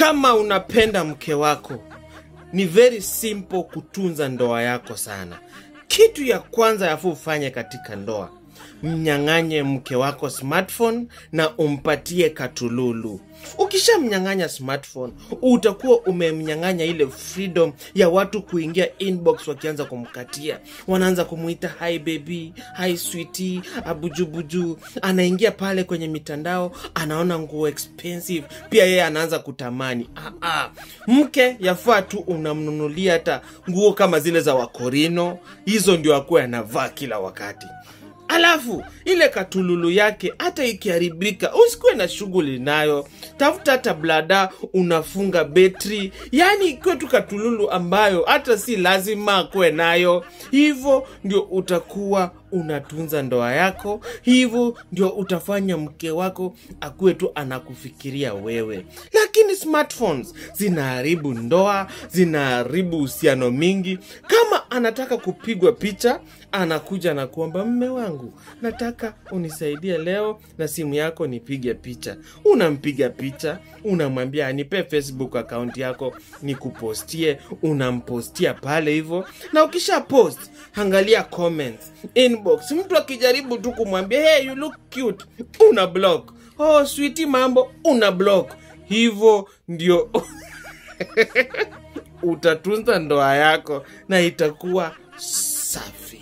kama unapenda mke wako ni very simple kutunza ndoa yako sana. Kitu ya kwanza yafuufanye katika ndoa mnyang'anye mke wako smartphone na umpatie katululu. Ukishamnyang'anya smartphone utakuwa umemnyang'anya ile freedom ya watu kuingia inbox wakianza kumkatia. Wanaanza kumwita hi baby. Hi sweetie. Abujubuju. Anaingia pale kwenye mitandao anaona nguo expensive. Pia yeye anaanza kutamani. Ah, ah. mke yafaa tu unamnunulia hata nguo kama zile za wakorino. Hizo ndio akuwe anavaa kila wakati alafu ile katululu yake hata ikiharibika usikuwe na shughuli nayo tafuta hata blada unafunga betri. Yaani ikiwe tu katululu ambayo hata si lazima akuwe nayo. Hivyo ndio utakuwa unatunza ndoa yako. Hivyo ndio utafanya mke wako akuwe tu anakufikiria wewe. Lakini smartphones zinaharibu ndoa zinaharibu uhusiano mingi. Kama anataka kupigwa picha anakuja na kuomba mme wangu nataka unisaidie leo na simu yako nipige picha. Unampiga picha unamwambia anipe facebook akaunti yako nikupostie unampostia pale hivyo na ukisha post angalia comments inbox. Mtu akijaribu tu kumwambia hey, you look cute. Una block. Oh switi mambo una block. Hivyo ndio utatunza ndoa yako na itakuwa safi